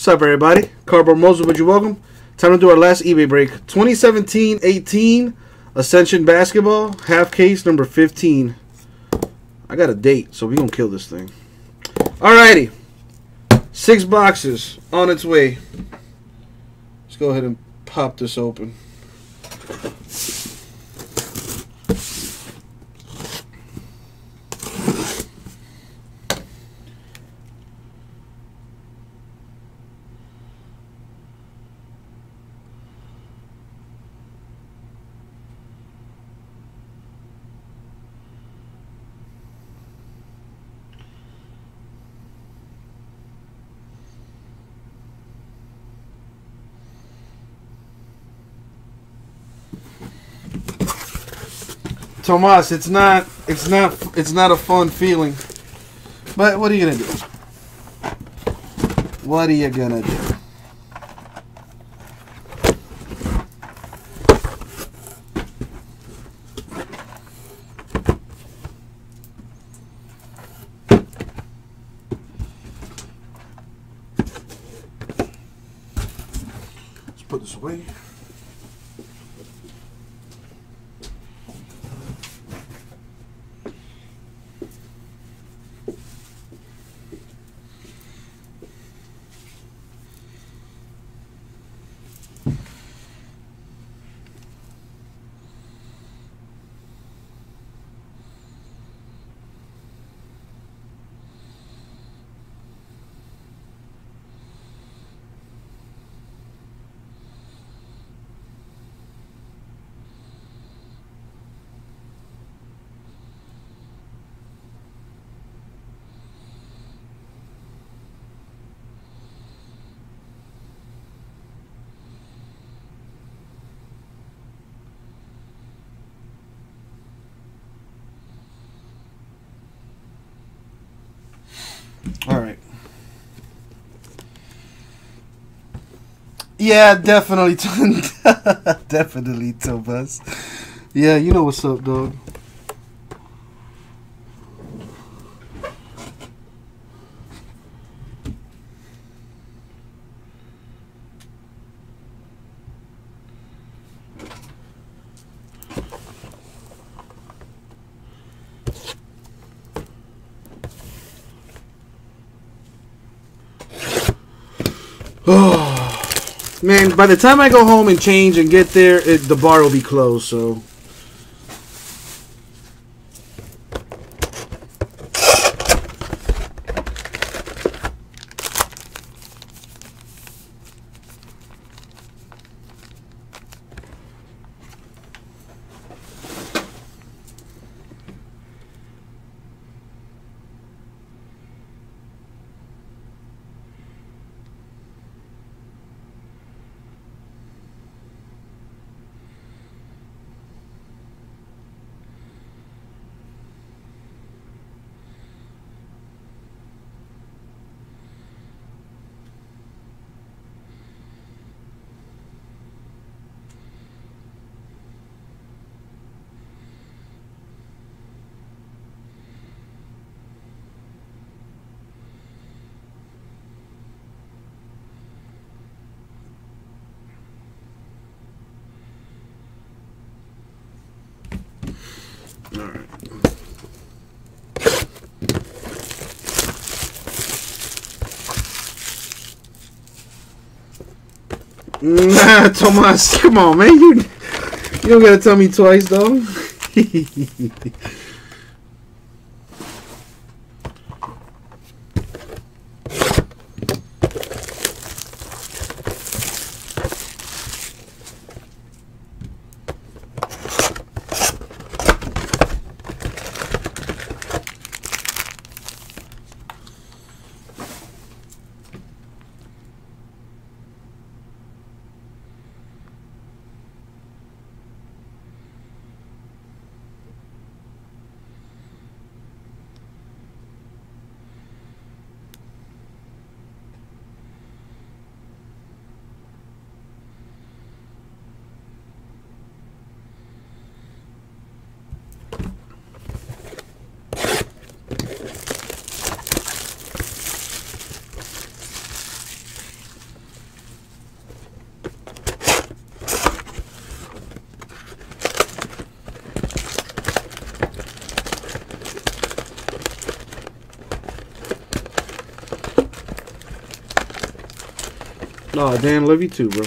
What's up, everybody? Cardboard Moses, would you welcome? Time to do our last eBay break. 2017-18 Ascension Basketball, half case number 15. I got a date, so we gonna kill this thing. Alrighty. Six boxes on its way. Let's go ahead and pop this open. Tomas, it's not it's not it's not a fun feeling. But what are you gonna do? What are you gonna do? Let's put this away. All right. Yeah, definitely, definitely, Tobas. Yeah, you know what's up, dog. Man, by the time I go home and change and get there, it, the bar will be closed. So. All right. Nah, Tomas, come on, man. You you don't gotta tell me twice, though. Oh, Dan, love you too, bro.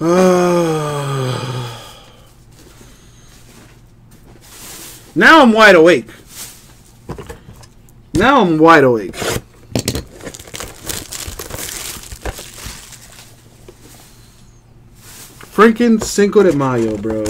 Now I'm wide awake. Now I'm wide awake. Freaking Cinco de Mayo, bro.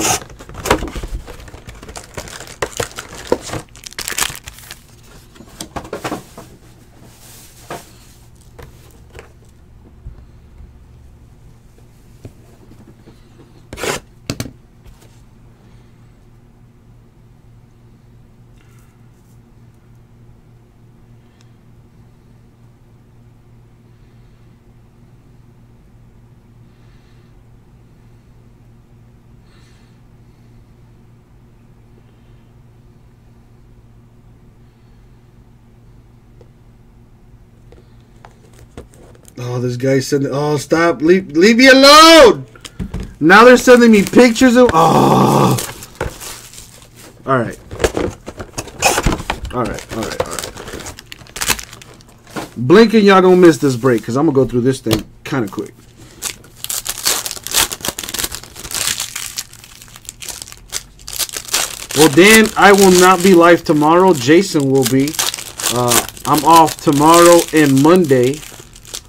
Oh, this guy sending. Oh, stop! Leave, leave me alone! Now they're sending me pictures of. Oh. All right. All right. All right. All right. Blink and y'all gonna miss this break because I'm gonna go through this thing kind of quick. Well, Dan, I will not be live tomorrow. Jason will be. Uh, I'm off tomorrow and Monday.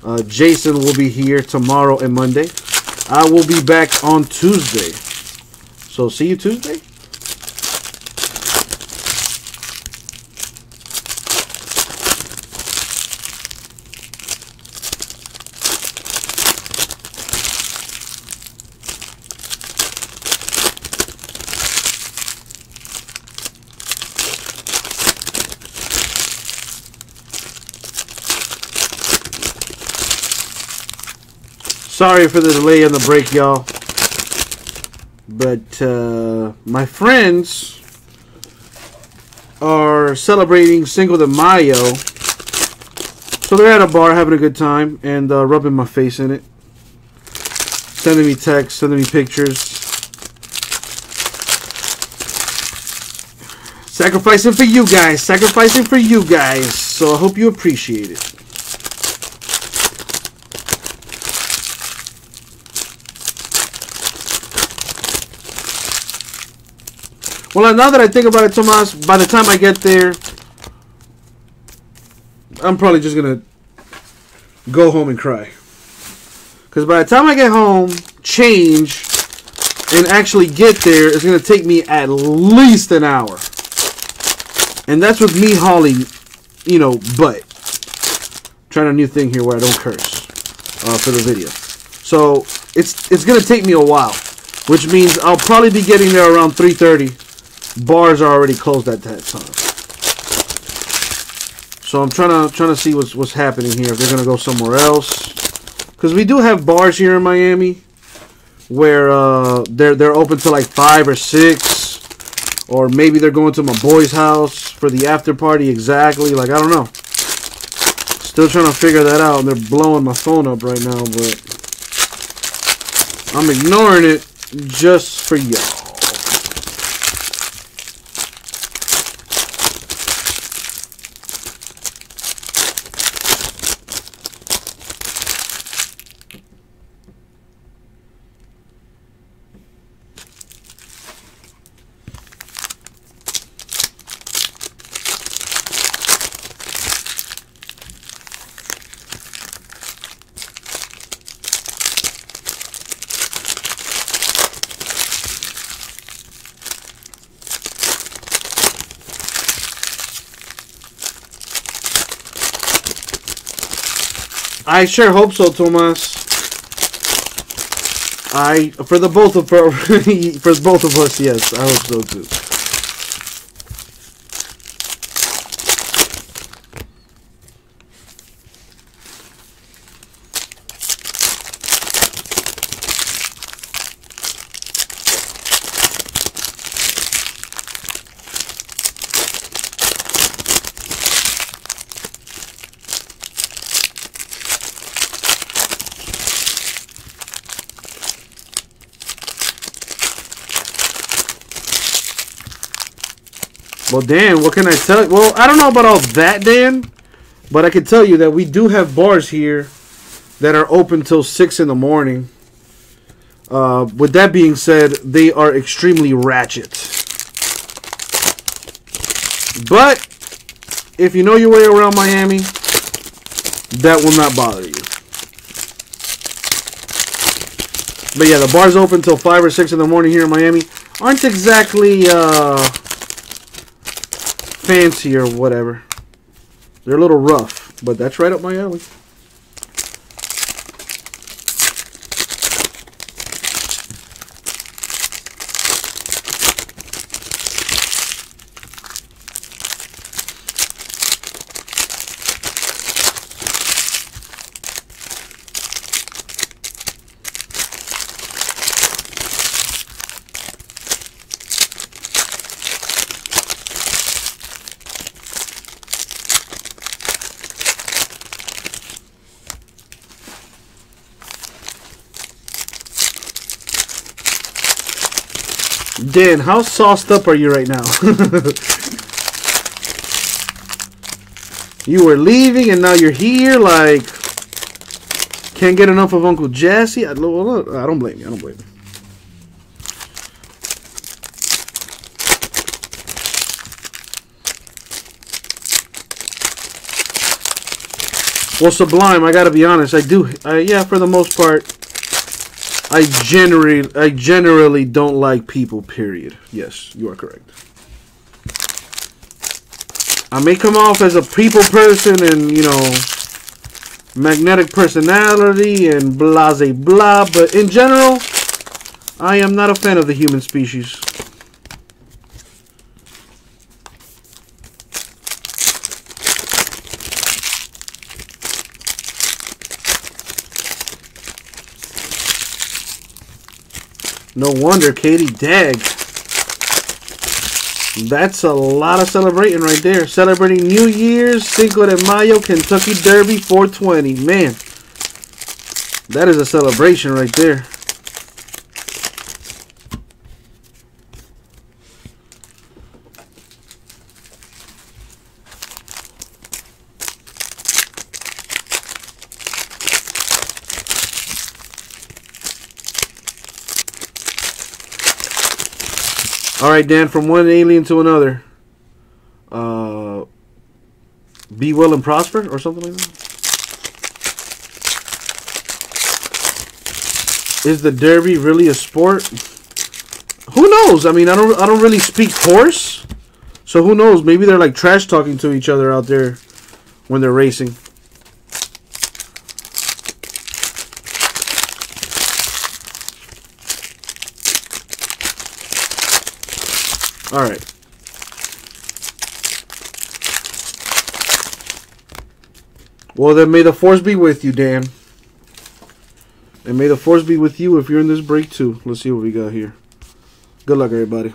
Uh, Jason will be here tomorrow and Monday. I will be back on Tuesday. So see you Tuesday. Sorry for the delay on the break, y'all. But uh, my friends are celebrating Cinco de Mayo. So they're at a bar having a good time and uh, rubbing my face in it. Sending me texts, sending me pictures. Sacrificing for you guys. Sacrificing for you guys. So I hope you appreciate it. Well, now that I think about it, Tomas, by the time I get there, I'm probably just going to go home and cry. Because by the time I get home, change, and actually get there, it's going to take me at least an hour. And that's with me hauling, you know, butt. Trying a new thing here where I don't curse uh, for the video. So, it's, it's going to take me a while. Which means I'll probably be getting there around 3.30 bars are already closed at that time. So I'm trying to trying to see what's what's happening here. If they're gonna go somewhere else, because we do have bars here in Miami where uh, they're they're open to like five or six, or maybe they're going to my boy's house for the after party. Exactly, like I don't know. Still trying to figure that out, and they're blowing my phone up right now, but I'm ignoring it just for y'all. I sure hope so, Tomas. I for the both of for, for both of us, yes, I hope so too. Well, Dan, what can I tell you? Well, I don't know about all that, Dan. But I can tell you that we do have bars here that are open till 6 in the morning. Uh, with that being said, they are extremely ratchet. But if you know your way around Miami, that will not bother you. But yeah, the bar's open till 5 or 6 in the morning here in Miami. Aren't exactly uh, fancy or whatever. They're a little rough, but that's right up my alley. Dan, how sauced up are you right now? you were leaving and now you're here, like can't get enough of Uncle Jesse. I, I don't blame you. I don't blame you. Well, Sublime, I gotta be honest. I do, uh, yeah, for the most part, I generally I generally don't like people, period. Yes, you are correct. I may come off as a people person and, you know, magnetic personality and blase blah, but in general, I am not a fan of the human species. No wonder Katie Dag. That's a lot of celebrating right there. Celebrating New Year's, Cinco de Mayo, Kentucky Derby 420. Man, that is a celebration right there. Right, Dan, from one alien to another. Uh, be well and prosper, or something like that. Is the derby really a sport? Who knows? I mean, I don't, I don't really speak horse, so who knows? Maybe they're like trash talking to each other out there when they're racing. All right. Well, then may the force be with you, Dan. And may the force be with you if you're in this break, too. Let's see what we got here. Good luck, everybody.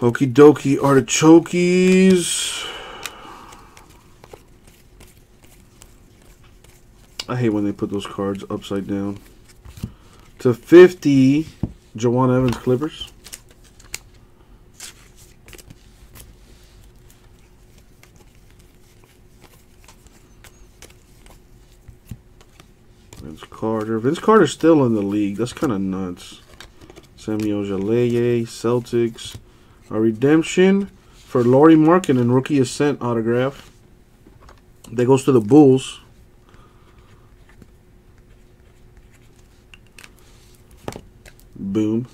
Okie dokie artichokes. I hate when they put those cards upside down. To 50. Jawun Evans Clippers. Vince Carter. Vince Carter's still in the league. That's kind of nuts. Semi Ojeleye, Celtics. A redemption for Lauri and Rookie Ascent autograph. That goes to the Bulls. Boom.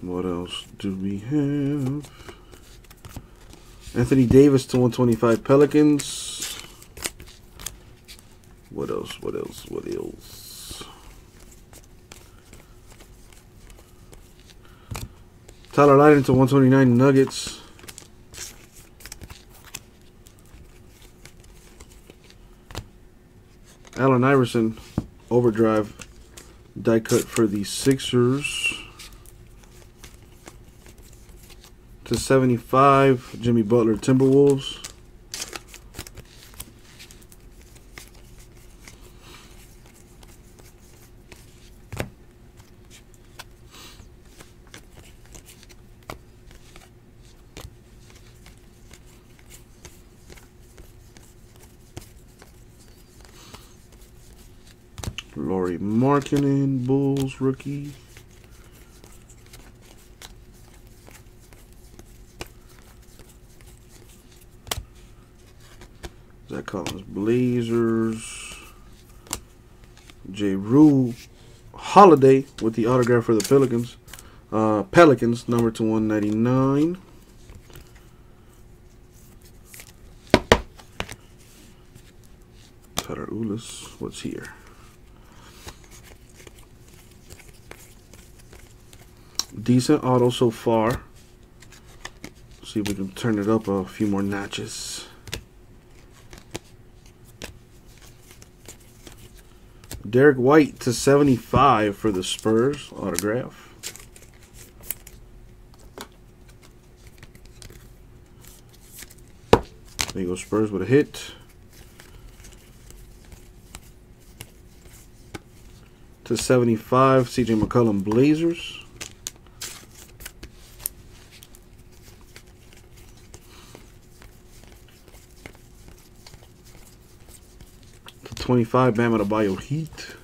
What else do we have? Anthony Davis to 125 Pelicans. What else? What else? What else? Tyler Lydon to 129 Nuggets. Allen Iverson overdrive die cut for the Sixers. To 75, Jimmy Butler Timberwolves. Lauri Markkanen, Bulls rookie. Zach Collins, Blazers. Jrue Holiday with the autograph for the Pelicans. Uh, Pelicans, number to 199. Tyler Ulis, what's here? Decent auto so far. See if we can turn it up a few more notches. Derrick White to 75 for the Spurs autograph. There you go, Spurs with a hit. To 75, CJ McCollum Blazers. To 25, Bam Adebayo Heat.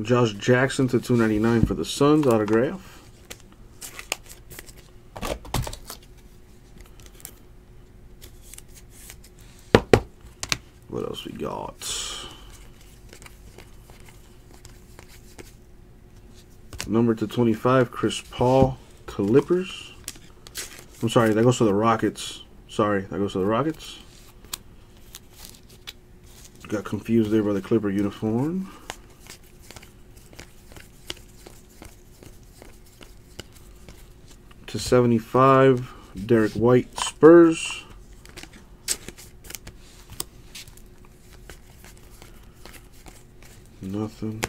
Josh Jackson to 299 for the Suns autograph. What else we got? Number to 25, Chris Paul, Clippers. I'm sorry, that goes to the Rockets. Sorry, that goes to the Rockets. Got confused there by the Clipper uniform. to 75, Derrick White, Spurs. Nothing.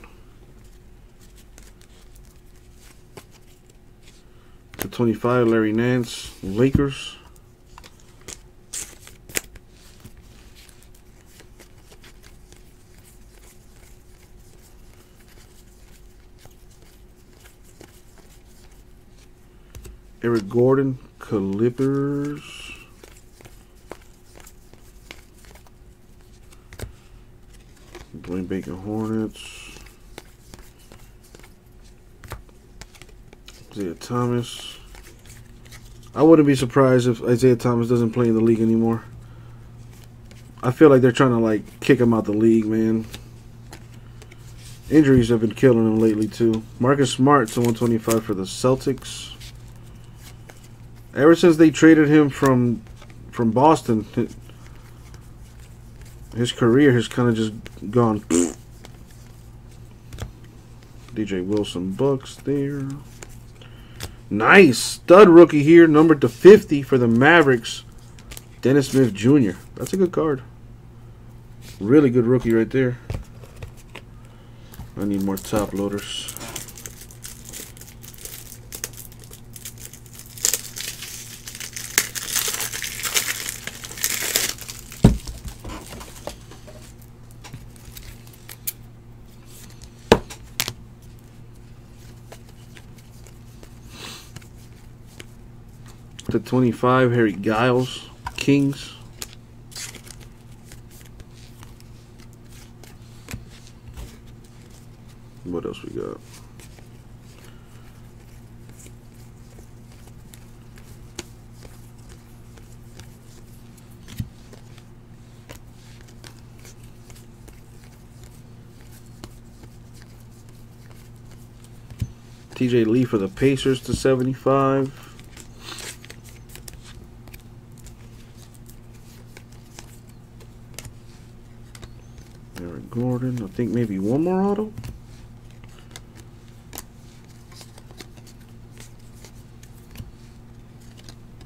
25, Larry Nance, Lakers. Eric Gordon, Clippers. Dwayne Bacon, Hornets. Isaiah Thomas. I wouldn't be surprised if Isaiah Thomas doesn't play in the league anymore. I feel like they're trying to like kick him out the league, man. Injuries have been killing him lately too. Marcus Smart to 125 for the Celtics. Ever since they traded him from from Boston, his career has kind of just gone. DJ Wilson Bucks there. Nice stud rookie here, numbered to 50 for the Mavericks. Dennis Smith Jr. That's a good card. Really good rookie right there. I need more top loaders. to 25, Harry Giles, Kings. What else we got? TJ Leaf for the Pacers to 75. Eric Gordon. I think maybe one more auto.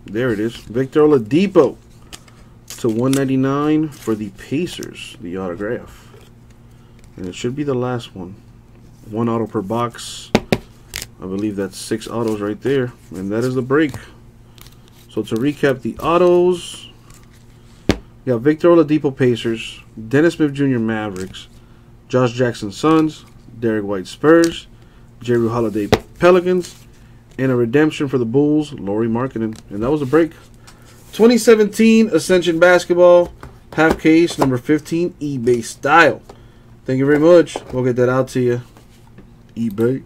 There it is. Victor Oladipo to 199 for the Pacers, the autograph. And it should be the last one. One auto per box. I believe that's six autos right there. And that is the break. So to recap the autos, we got Victor Oladipo Pacers, Dennis Smith Jr. Mavericks, Josh Jackson Suns, Derrick White Spurs, Jrue Holiday Pelicans, and a redemption for the Bulls, Lauri Markkanen. And that was a break. 2017 Ascension Basketball, half case, number 15, eBay style. Thank you very much. We'll get that out to you. eBay.